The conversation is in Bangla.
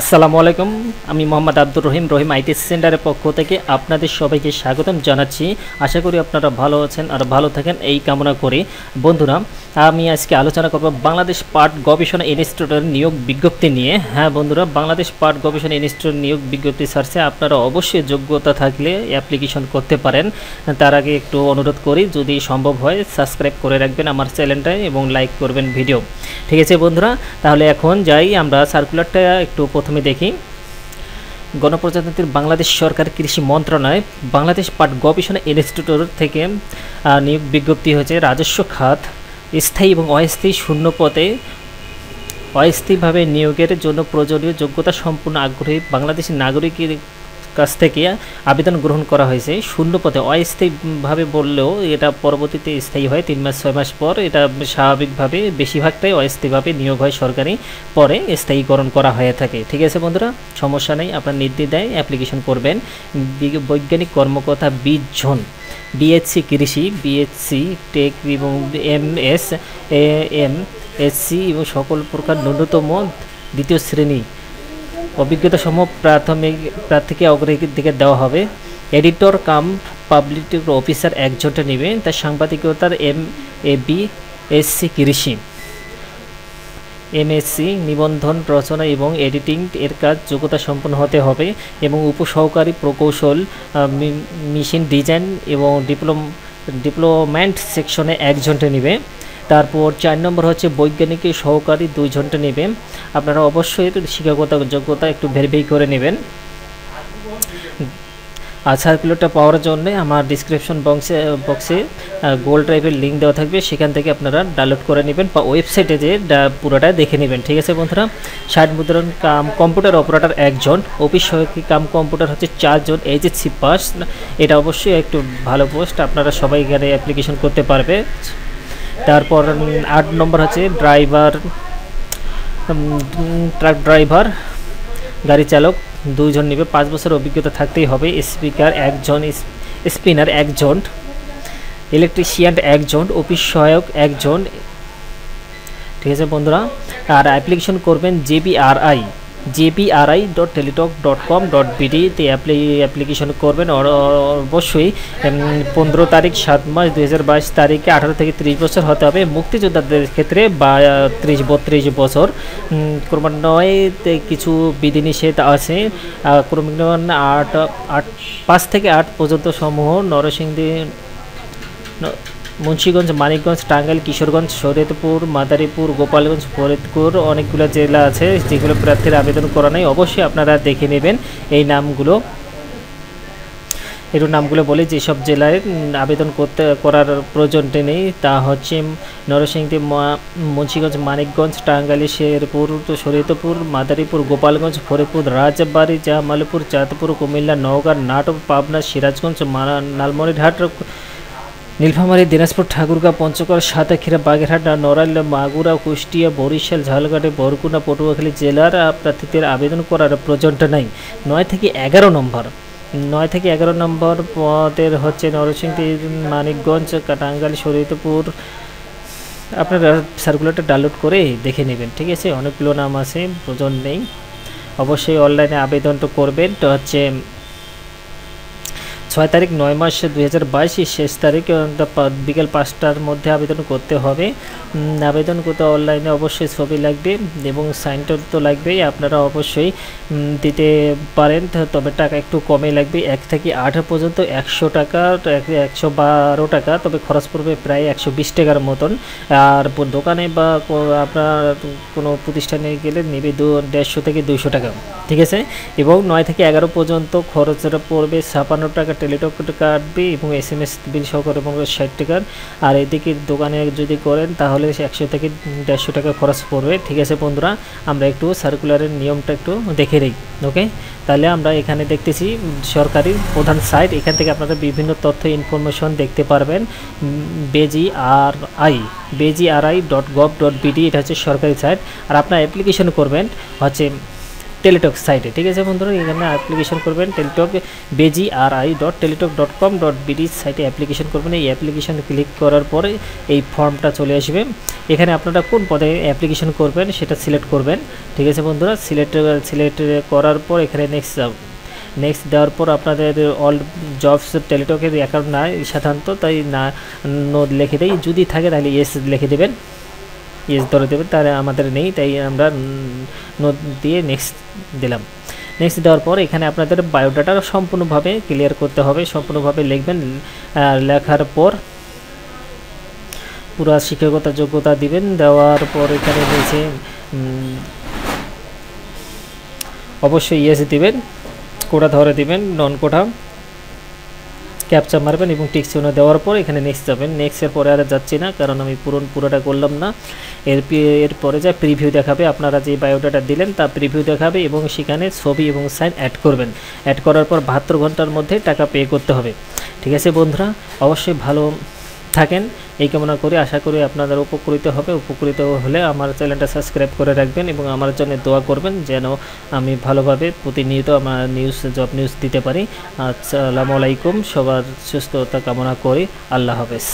আসসালামু আলাইকুম, আমি মোহাম্মদ আব্দুর রহিম রহিম আইটি সেন্টারের পক্ষ থেকে আপনাদের সবাইকে স্বাগতম জানাচ্ছি। আশা করি আপনারা ভালো আছেন আর ভালো থাকেন, এই কামনা করি। বন্ধুরা, আমি আজকে আলোচনা করব বাংলাদেশ পাট গবেষণা ইনস্টিটিউটের নিয়োগ বিজ্ঞপ্তি নিয়ে। হ্যাঁ বন্ধুরা, বাংলাদেশ পাট গবেষণা ইনস্টিটিউট নিয়োগ বিজ্ঞপ্তি সার্চে আপনারা অবশ্যই যোগ্যতা থাকলে অ্যাপ্লিকেশন করতে পারেন। তার আগে একটু অনুরোধ করি, যদি সম্ভব হয়, সাবস্ক্রাইব করে রাখবেন আমার চ্যানেলটায় এবং লাইক করবেন ভিডিও। ঠিক আছে বন্ধুরা, তাহলে এখন যাই, আমরা সার্কুলারটা প্রথমে দেখি। গণপ্রজাতন্ত্রীর বাংলাদেশ সরকার কৃষি মন্ত্রণালয় বাংলাদেশ পাট গবেষণা ইনস্টিটিউট থেকে নিয়োগ বিজ্ঞপ্তি হয়েছে, রাজস্ব খাত, স্থায়ী এবং অস্থায়ী শূন্য পদে অস্থায়ীভাবে নিয়োগের জন্য প্রয়োজনীয় যোগ্যতা সম্পূর্ণ আগ্রহী বাংলাদেশের নাগরিকের কাছ থেকে আবেদন গ্রহণ করা হয়েছে। শূন্য পথে অস্থায়ীভাবে বললেও এটা পরবর্তীতে স্থায়ী হয়, তিন মাস, ছয় মাস পর এটা স্বাভাবিকভাবে বেশিরভাগটাই অস্থায়ীভাবে নিয়োগ হয় সরকারি। পরে স্থায়ীকরণ করা হয়ে থাকে। ঠিক আছে বন্ধুরা, সমস্যা নেই, আপনার নির্দ্বিধায় অ্যাপ্লিকেশন করবেন। বৈজ্ঞানিক কর্মকর্তা বিশ জন বিএসসি কৃষি বিএসসি টেক এবং এম এস এম এসসি এবং সকল প্রকার ন্যূনতম দ্বিতীয় শ্রেণি অভিজ্ঞতা সমূহ প্রাথমিক প্রার্থীকে অগ্রাধিকার দেওয়া হবে। এডিটর কাম পাবলিক অফিসার একজনটা নেবে, তার সাংবাদিকতার এম, এ, বি এসসি কৃষি। এমএসসি নিবন্ধন, রচনা এবং এডিটিং এর কাজ যোগ্যতা সম্পন্ন হতে হবে এবং উপসহকারী প্রকৌশল মেশিন ডিজাইন এবং ডিপ্লোম ডিপ্লোমেন্ট সেকশনে একজনটা নেবে। তারপর চার নম্বর হচ্ছে বৈজ্ঞানিক সহকারী দুইজনটা নেবেন আপনারা অবশ্যই শিক্ষাগত যোগ্যতা একটু ভেরিফাই করে নেবেন। আর সার্কুলারটা পাওয়ার জন্য আমার ডিসক্রিপশন বক্সে বক্সে গোল ড্রাইভের লিঙ্ক দেওয়া থাকবে। সেখান থেকে আপনারা ডাউনলোড করে নেবেন বা ওয়েবসাইটে যে পুরোটা দেখে নেবেন। ঠিক আছে বন্ধুরা? ষাট মুদ্রণ কাম কম্পিউটার অপারেটর একজন অফিস সহায়কী কাম কম্পিউটার হচ্ছে চারজন এইচএসসি পাস এটা অবশ্যই একটু ভালো পোস্ট আপনারা সবাই এখানে অ্যাপ্লিকেশন করতে পারবে। তারপর আট নম্বর হচ্ছে ড্রাইভার ট্রাক ড্রাইভার, গাড়ি চালক, দুইজন নেবে। পাঁচ বছর অভিজ্ঞতা থাকতেই হবে। স্পিকার একজন স্পিনার একজন, ইলেকট্রিশিয়ান একজন, অফিস সহায়ক একজন। ঠিক আছে বন্ধুরা, আর অ্যাপ্লিকেশন করবেন JBRI. JPRI dot Teletalk dot com dot বিডিতে application করবেন। অবশ্যই পনেরো তারিখ সাত মাস হাজার বাইশ তারিখে আঠারো থেকে ত্রিশ বছর হতে হবে মুক্তিযোদ্ধাদের ক্ষেত্রে বা, ত্রিশ, বত্রিশ বছর। ক্রমান্বয়ে কিছু বিধিনিষেধ আছে। ক্রমান্বয়ন আট আট, পাঁচ থেকে আট পর্যন্ত সমূহ নরসিংদী মুন্সীগঞ্জ, মানিকগঞ্জ, টাঙ্গাইল, কিশোরগঞ্জ, শরীয়তপুর, মাদারীপুর, গোপালগঞ্জ, ফরিদপুর অনেকগুলো জেলা আছে যেগুলো প্রার্থীর আবেদন করা নেই। অবশ্যই আপনারা দেখে নেবেন এই নামগুলো। এর নামগুলো বলি যেসব জেলায় আবেদন করতে, করার প্রয়োজনটি নেই তা হচ্ছে নরসিংদী মুন্সীগঞ্জ, মানিকগঞ্জ, টাঙ্গাইল, শেরপুর, শরীয়তপুর, মাদারীপুর, গোপালগঞ্জ, ফরিদপুর, রাজবাড়ি, জামালপুর, চাঁদপুর, কুমিল্লা, নওগাঁ নাটক পাবনা, সিরাজগঞ্জ লালমনিরহাট নীলফামারী, দিনাজপুর, ঠাকুরগাঁ, পঞ্চগড়, সাতাক্ষীরা, বাগেরহাট, নড়াইল, মাগুরা, কুষ্টিয়া, বরিশাল, ঝালকাঠি, বরগুনা, পটুয়াখালী জেলার প্রার্থীদের আবেদন করার প্রয়োজনটা নাই। নয় থেকে এগারো নম্বর। নয় থেকে এগারো নম্বর পদের হচ্ছে নরসিংদী, মানিকগঞ্জ টাঙ্গাইল শরীয়তপুর। আপনারা সার্কুলারটা ডাউনলোড করে দেখে নেবেন, ঠিক আছে? অনেকগুলো নাম আছে, প্রয়োজন নেই। অবশ্যই অনলাইনে আবেদনটা করবেন। তো হচ্ছে ছয় তারিখ নয় মাস দুই হাজার শেষ তারিখ বিকেল পাঁচটার মধ্যে আবেদন করতে হবে। আবেদন করতে অনলাইনে অবশ্যই ছবি লাগবে এবং সাইনটা তো লাগবেই, আপনারা অবশ্যই দিতে পারেন। তবে টাকা একটু কমে লাগবে, এক থেকে আট পর্যন্ত একশো টাকা, একশো বারো টাকা, তবে খরচ পড়বে প্রায় একশো বিশ টাকার মতন। আর দোকানে বা আপনার কোনো প্রতিষ্ঠানে গেলে নেবে দু দেড়শো থেকে দুইশো টাকা, ঠিক আছে? এবং নয় থেকে এগারো পর্যন্ত খরচটা পড়বে ছাপান্ন টাকা টেলিটক কাটবে এবং এস এম এস বিল সহকারে এবং ষাট টাকার। আর এদিকে দোকানে যদি করেন, তাহলে একশো থেকে দেড়শো টাকা খরচ পড়বে। ঠিক আছে বন্ধুরা, আমরা একটু সার্কুলারের নিয়মটা একটু দেখে নিই ওকে তাহলে আমরা এখানে দেখতেছি, সরকারি প্রধান সাইট এখান থেকে আপনারা বিভিন্ন তথ্য ইনফরমেশন দেখতে পারবেন। B J R I, B J R I dot gov dot BD এটা হচ্ছে সরকারি সাইট আর আপনার অ্যাপ্লিকেশন করবেন, হচ্ছে টেলিটক সাইটে, ঠিক আছে বন্ধুরা? এখানে অ্যাপ্লিকেশন করবেন, Teletalk B J R I dot Teletalk dot com dot BD সাইটে অ্যাপ্লিকেশন করবেন। এই অ্যাপ্লিকেশন ক্লিক করার পরে এই ফর্মটা চলে আসবে। এখানে আপনারা কোন পদে অ্যাপ্লিকেশন করবেন সেটা সিলেক্ট করবেন, ঠিক আছে বন্ধুরা? সিলেক্ট সিলেক্ট করার পর এখানে নেক্সট নেক্সট দেওয়ার পর আপনাদের অল জবস টেলিটকের অ্যাকাউন্ট নাই সাধারণত, তাই না নো লিখে দেয় যদি থাকে তাহলে ইয়েস লিখে দেবেন। ইয়েস ধরে দেবেন তাহলে আমাদের নেই, তাই আমরা নো দিয়ে নেক্সট দিলাম। নেক্সট দেওয়ার পর এখানে আপনাদের বায়োডাটা সম্পূর্ণভাবে ক্লিয়ার করতে হবে, সম্পূর্ণভাবে লিখবেন লেখার পর পুরা শিক্ষকতা যোগ্যতা দিবেন, দেওয়ার পর এখানে নিচে অবশ্যই ইয়েস দিবেন, কোটা ধরে দিবেন নন কোটা ক্যাপচা মারবেন এবং টিক চিহ্ন দেওয়ার পর এখানে নেক্সট যাবেন। নেক্সটের পরে আর যাচ্ছি না, কারণ আমি পুরন পুরোটা করলাম না। এর এরপরে যা প্রিভিউ দেখাবে, আপনারা যে বায়োডাটা দিলেন তা প্রিভিউ দেখাবে এবং সেখানে ছবি এবং সাইন অ্যাড করবেন। অ্যাড করার পর বাহাত্তর ঘণ্টার মধ্যে টাকা পে করতে হবে। ঠিক আছে বন্ধুরা, অবশ্যই ভালো থাকেন, এই কামনা করি, আশা করি আপনাদের উপকৃত হবে, উপকৃত হলে আমার চ্যানেলটা সাবস্ক্রাইব করে রাখবেন এবং আমার জন্য দোয়া করবেন যেন আমি ভালোভাবে প্রতিনিয়ত আমার নিউজ জব নিউজ দিতে পারি। আসসালামু আলাইকুম, সবার সুস্থতা কামনা করি, আল্লাহ হাফেজ।